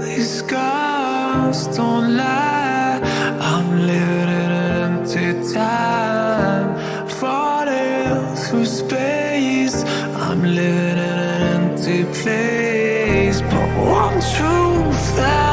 These scars don't lie. I'm living an empty time, falling through space. I'm living in an empty place, but one truth. I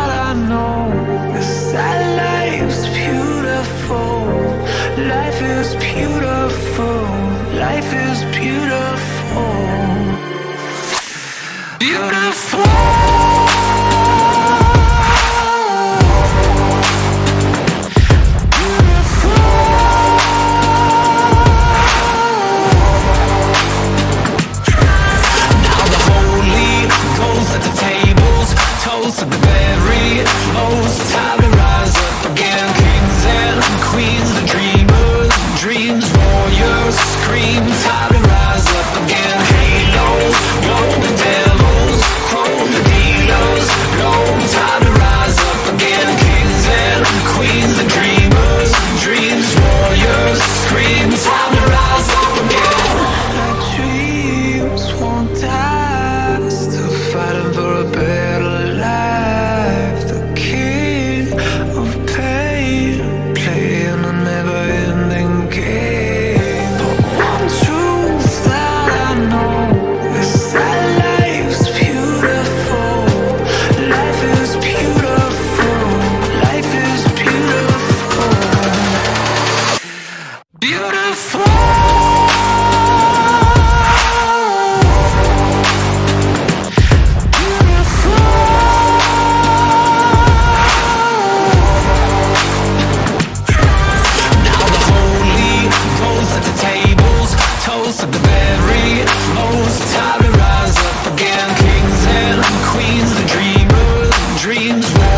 close to the very most time to rise up again Kings and queens, the dreamers, dreams, warriors, scream Time to rise up again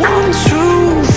one true